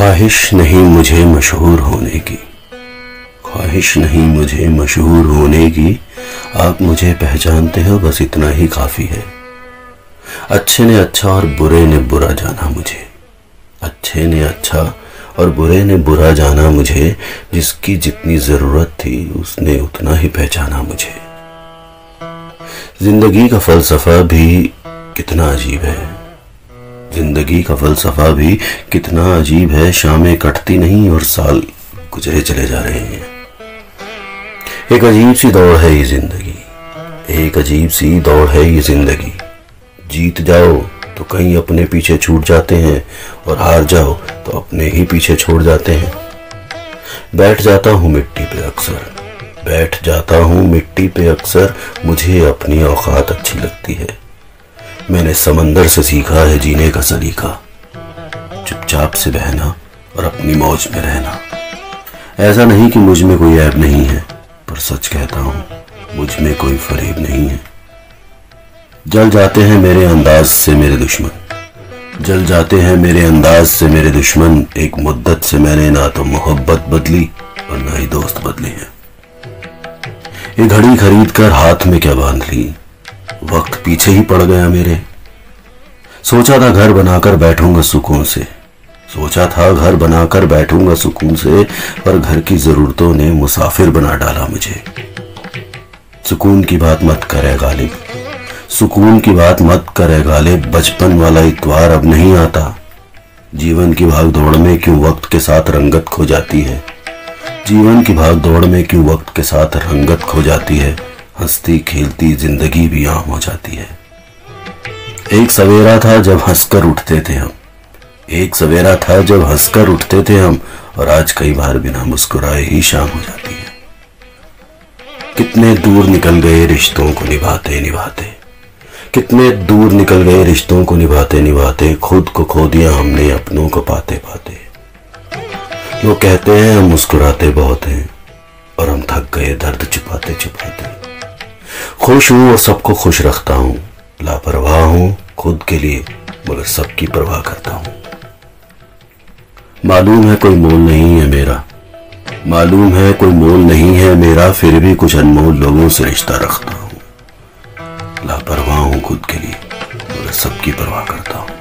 ख्वाहिश नहीं मुझे मशहूर होने की। ख्वाहिश नहीं मुझे मशहूर होने की। आप मुझे पहचानते हो, बस इतना ही काफ़ी है। अच्छे ने अच्छा और बुरे ने बुरा जाना मुझे। अच्छे ने अच्छा और बुरे ने बुरा जाना मुझे। जिसकी जितनी ज़रूरत थी, उसने उतना ही पहचाना मुझे। ज़िंदगी का फलसफा भी कितना अजीब है। ज़िंदगी का फलसफा भी कितना अजीब है, शामें कटती नहीं और साल गुजरे चले जा रहे हैं। एक अजीब सी दौड़ है ये ज़िंदगी। एक अजीब सी दौड़ है ये ज़िंदगी। जीत जाओ तो कहीं अपने पीछे छूट जाते हैं और हार जाओ तो अपने ही पीछे छोड़ जाते हैं। बैठ जाता हूँ मिट्टी पे अक्सर। बैठ जाता हूँ मिट्टी पे अक्सर। मुझे अपनी औकात अच्छी लगती है। मैंने समंदर से सीखा है जीने का सलीका। चुपचाप से बहना और अपनी मौज में रहना। ऐसा नहीं कि मुझमें कोई ऐब नहीं है, पर सच कहता हूँ, मुझमें कोई फरेब नहीं है। जल जाते हैं मेरे अंदाज से मेरे दुश्मन। जल जाते हैं मेरे अंदाज से मेरे दुश्मन। एक मुद्दत से मैंने ना तो मोहब्बत बदली और ना ही दोस्त बदले हैं। ये घड़ी खरीद कर हाथ में क्या बाँध ली? वक्त पीछे ही पड़ गया मेरे। सोचा था घर बनाकर बैठूँगा सुकून से। सोचा था घर बनाकर बैठूँगा सुकून से, पर घर की जरूरतों ने मुसाफिर बना डाला मुझे। सुकून की बात मत करे गालिब। सुकून की बात मत करे गालिब। बचपन वाला इतवार अब नहीं आता। जीवन की भाग दौड़ में क्यों वक्त के साथ रंगत खो जाती है? जीवन की भाग दौड़ में क्यों वक्त के साथ रंगत खो जाती है? हंसती खेलती ज़िंदगी भी आम हो जाती है। एक सवेरा था जब हंसकर उठते थे हम। एक सवेरा था जब हंसकर उठते थे हम और आज कई बार बिना मुस्कुराए ही शाम हो जाती है। कितने दूर निकल गए रिश्तों को निभाते निभाते। कितने दूर निकल गए रिश्तों को निभाते निभाते, खुद को खो दिया हमने, अपनों को पाते पाते। लोग कहते हैं, हम मुस्कुराते बहुत हैं और हम थक गए, दर्द छुपाते छुपाते। खुश हूँ और सबको खुश रखता हूँ। लापरवाह हूँ, खुद के लिए, मगर सबकी परवाह करता हूँ। मालूम है कोई मोल नहीं है मेरा। मालूम है कोई मोल नहीं है मेरा, फिर भी कुछ अनमोल लोगों से रिश्ता रखता हूँ। लापरवाह हूँ खुद के लिए, मगर सबकी परवाह करता हूँ।